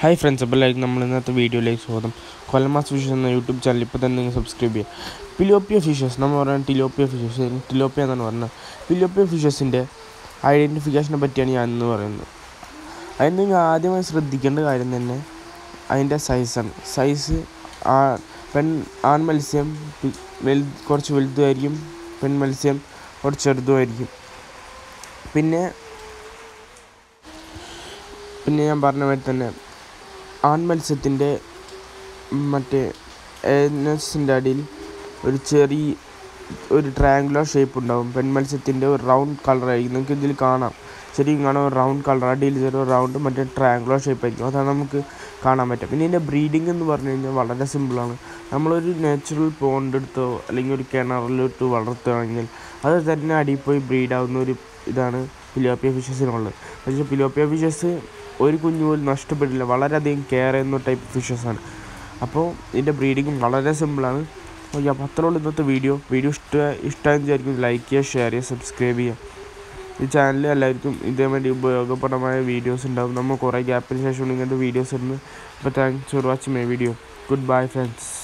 Hi friends അപ്പോൾ like നമ്മൾ ഇന്നത്തെ വീഡിയോയിലേക്ക് സ്വാഗതം. കൊല്ലമാസ് ഫിഷസ് എന്ന യൂട്യൂബ് ചാനൽ ഇപ്പോൾ തന്നെ നിങ്ങൾ സബ്സ്ക്രൈബ് ചെയ്യുക പിലോപ്പിയ ഫിഷസ് നമ്മൾ പറയുന്നത് ടിലോപ്പിയ ഫിഷസ് ടിലോപ്പിയ എന്നാണ് പറയുന്നത് പിലോപ്പിയ ഫിഷസിന്റെ ഐഡന്റിഫിക്കേഷനെ പറ്റിയാണ് ഞാൻ ഇന്ന് പറയുന്നത്. അതിന് നിങ്ങൾ ആദ്യമായി ശ്രദ്ധിക്കേണ്ട കാര്യം തന്നെ അതിന്റെ സൈസാണ് സൈസ് ആ പെൺ ആൺ മത്സ്യം വലു കുറച്ച് വലുതുമായിരിക്കും പെൺ മത്സ്യം കുറച്ച് ചെറുതുമായിരിക്കും. പിന്നെ പിന്നെ ഞാൻ പറഞ്ഞ മാതിരി തന്നെ ആൺ മത്സ്യത്തിന്റെ മറ്റേ എൻസിന്റെ അടിയിൽ ഒരു ചെറിയ ഒരു ട്രയാങ്കുലർ ഷേപ്പ് ഉണ്ടാവും. പെൺ മത്സ്യത്തിന്റെ ഒരു റൗണ്ട് കളറായിരിക്കും നിങ്ങൾക്ക് ഇതിൽ കാണാം. ശരിക്കും കാണാം ഒരു റൗണ്ട് കളർ അടിയിൽ ചെറിയ റൗണ്ട് മറ്റേ ട്രയാങ്കുലർ ഷേപ്പ് ആയിരിക്കും. അതാണ് നമുക്ക് കാണാൻ പറ്റും പിന്നെ ഇതിന്റെ ബ്രീഡിംഗ് എന്ന് പറഞ്ഞു കഴിഞ്ഞാൽ വളരെ സിമ്പിളാണ് നമ്മളൊരു നാച്ചുറൽ പോണ്ട് എടുത്തോ അല്ലെങ്കിൽ ഒരു കിണറിലിട്ട് വളർത്തുകയാണെങ്കിൽ അത് തന്നെ അടിയിൽ പോയി ബ്രീഡാവുന്ന ഒരു ഇതാണ് പിലോപ്പിയ ഫിഷസിനുള്ളത് പക്ഷേ പിലോപ്പിയ ഫിഷസ് ഒരു കുഞ്ഞു പോലും നഷ്ടപ്പെടില്ല വളരെയധികം കെയർ ചെയ്യുന്ന ടൈപ്പ് ഫിഷസാണ് അപ്പോൾ ഇതിന്റെ ബ്രീഡിങ്ങും വളരെ സിമ്പിളാണ് അപ്പോൾ അത്രയുള്ള ഇന്നത്തെ വീഡിയോ വീഡിയോ ഇഷ്ട ഇഷ്ടമായി വിചാരിക്കും ലൈക്ക് ചെയ്യുക ഷെയർ ചെയ്യുക സബ്സ്ക്രൈബ് ചെയ്യുക. ഈ ചാനലിൽ എല്ലാവർക്കും ഇതേ വേണ്ടി ഉപയോഗപ്രദമായ വീഡിയോസ് ഉണ്ടാകും നമ്മൾ കുറേ ഗ്യാപ്പിന് ശേഷം ഇങ്ങനത്തെ വീഡിയോസ് ഇടുന്നു അപ്പോൾ thanks for watching my video goodbye friends